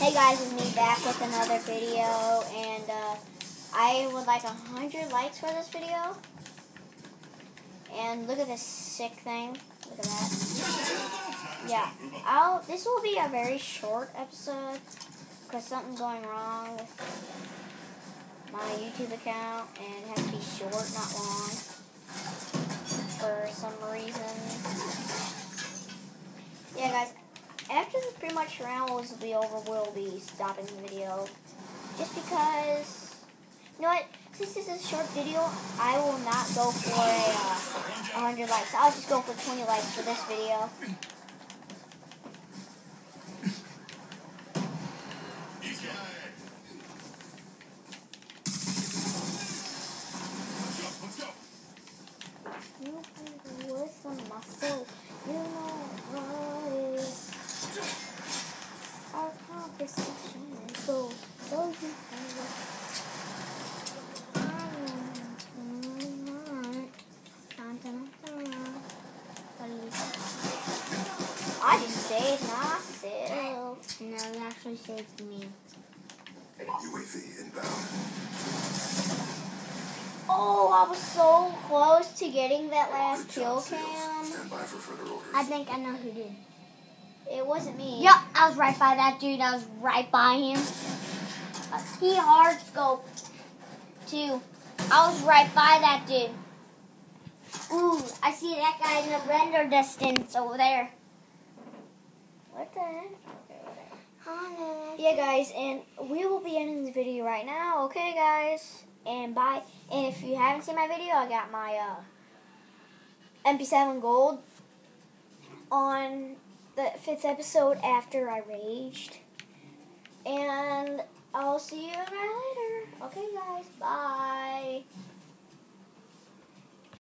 Hey guys, it's me back with another video, and uh, I would like a hundred likes for this video. And look at this sick thing. Look at that. Yeah, I'll. This will be a very short episode because something's going wrong with my YouTube account, and it has to be short, not long, for some reason. Yeah, guys, after this pretty much round will be over, we'll be stopping the video. Just because, you know what, since this is a short video, I will not go for a uh, 100 likes. I'll just go for 20 likes for this video. With some muscle, you know what is our conversation is go, go I just saved myself. No, it actually saved me. UAV inbound. Oh, I was so close to getting that last kill cam. Stand by for further orders. I think I know who did. It wasn't me. Yup, I was right by that dude. I was right by him. He hard scoped too. I was right by that dude. Ooh, I see that guy in the render distance over there. What the heck? Yeah, guys, and we will be ending the video right now. Okay, guys, and bye. And if you haven't seen my video, I got my uh, MP7 Gold on the fifth episode after I raged. And I'll see you guys later. Okay, guys. Bye.